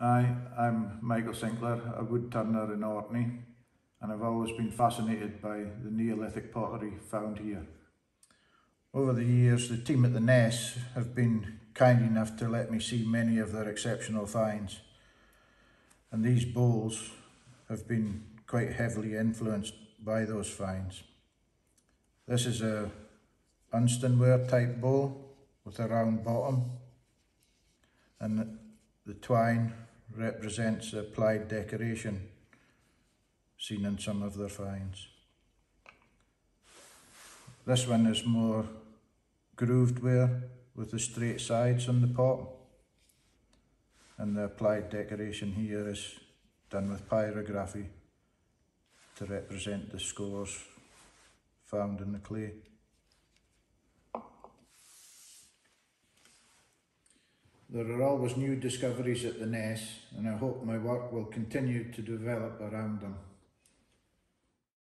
Hi, I'm Michael Sinclair, a wood turner in Orkney, and I've always been fascinated by the Neolithic pottery found here. Over the years, the team at the Ness have been kind enough to let me see many of their exceptional finds. And these bowls have been quite heavily influenced by those finds. This is a Unstan ware type bowl with a round bottom and the twine represents applied decoration seen in some of their finds. This one is more grooved ware with the straight sides on the pot and the applied decoration here is done with pyrography to represent the scores found in the clay. There are always new discoveries at the Ness and I hope my work will continue to develop around them.